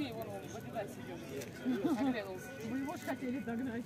Бей, вон он, в Адидасе его же хотели догнать.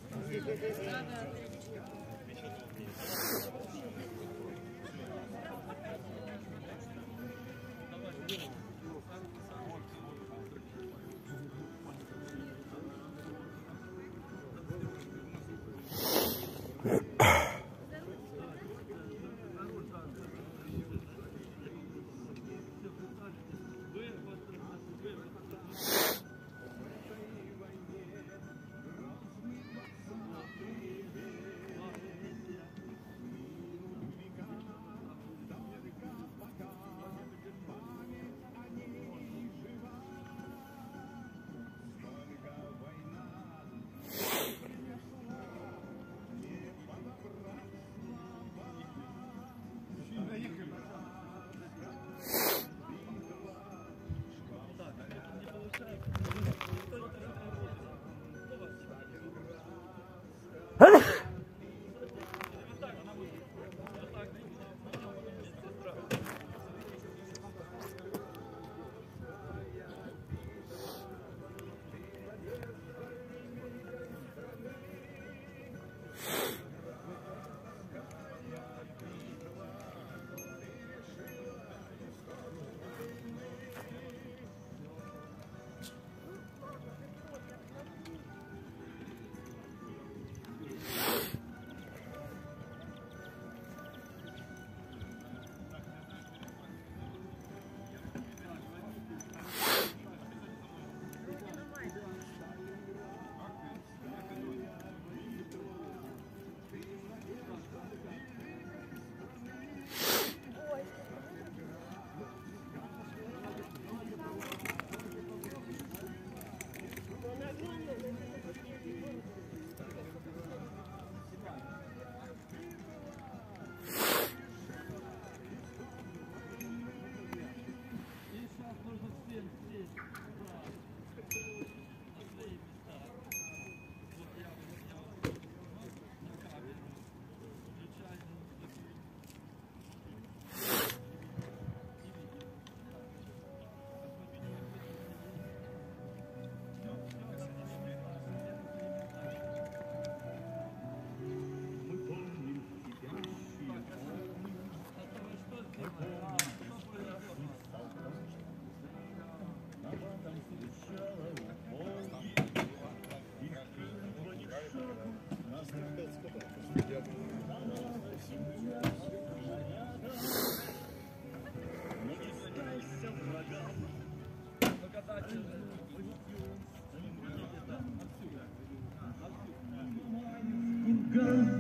girl.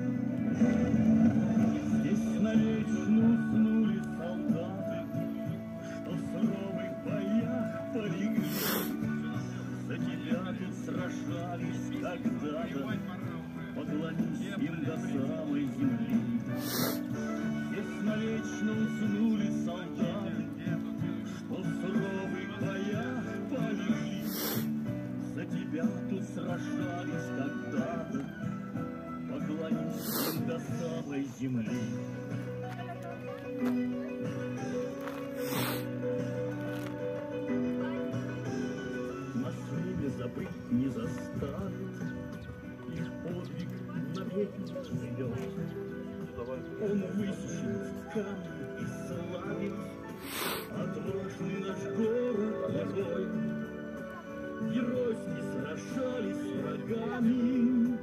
сражались с врагами,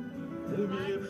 умирали.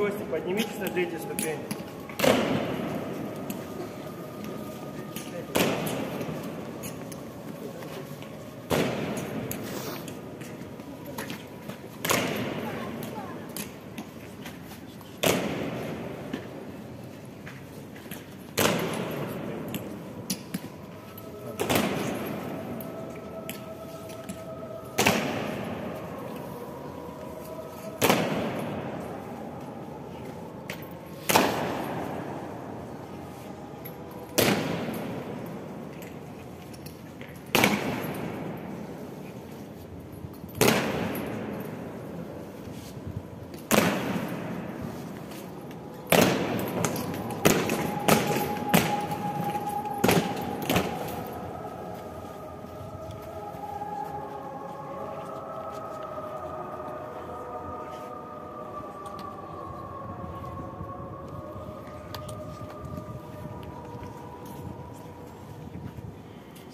Гости, поднимитесь на третью ступень.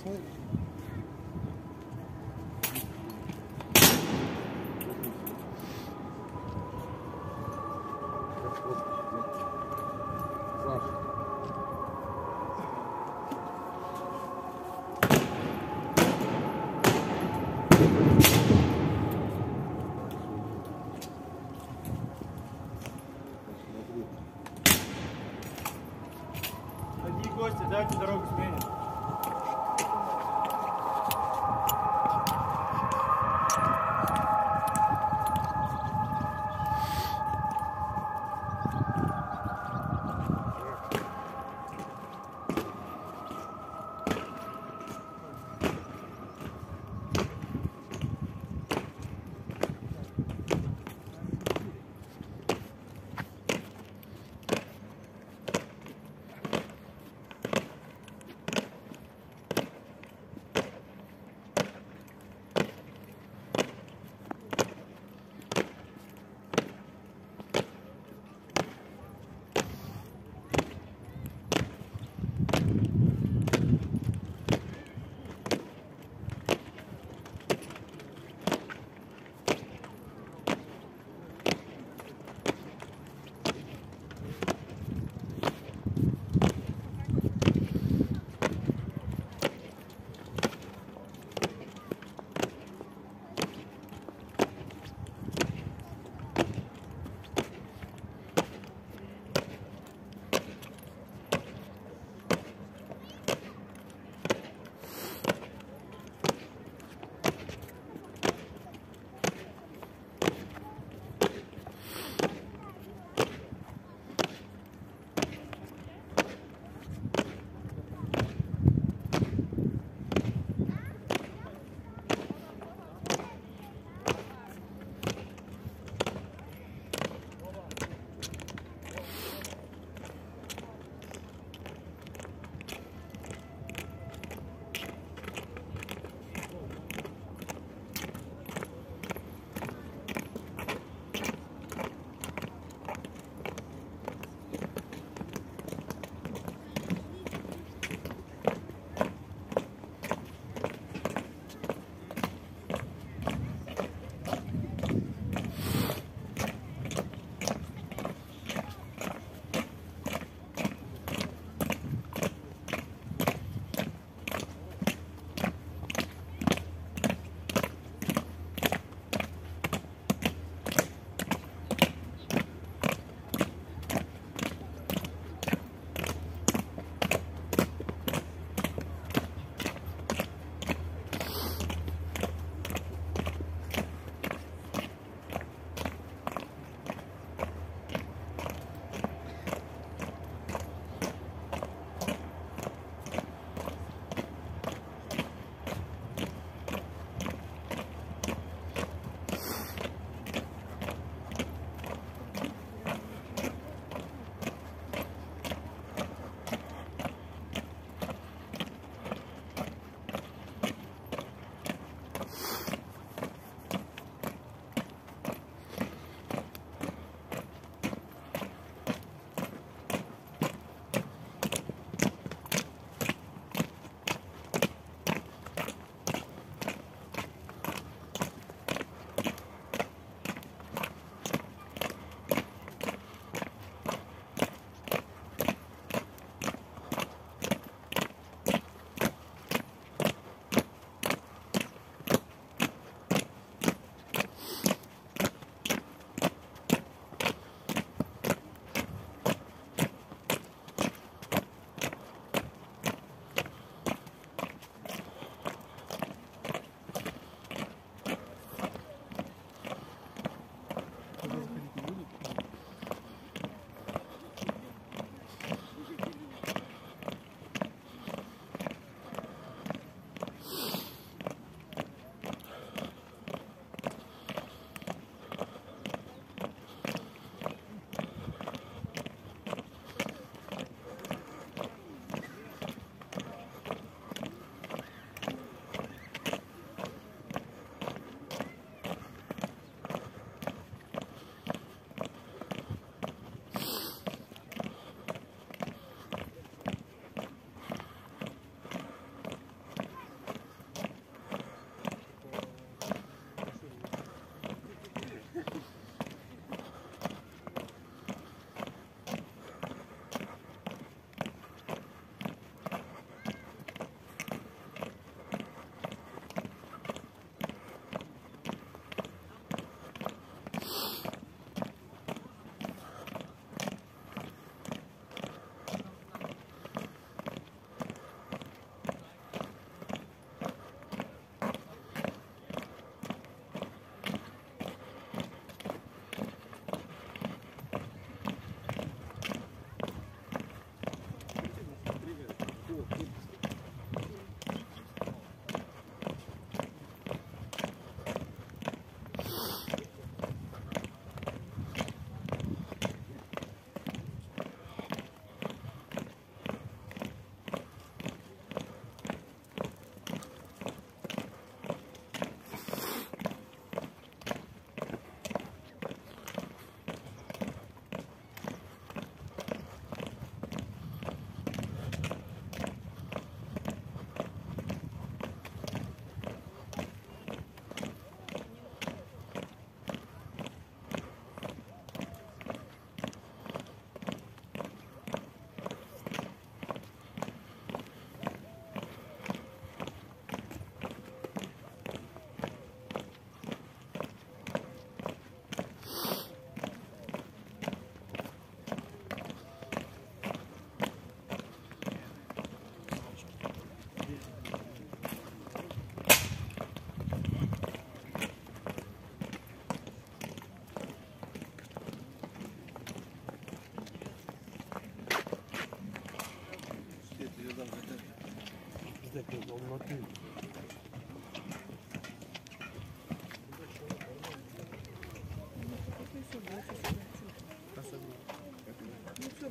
Absolutely.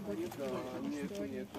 Да, нету, нету.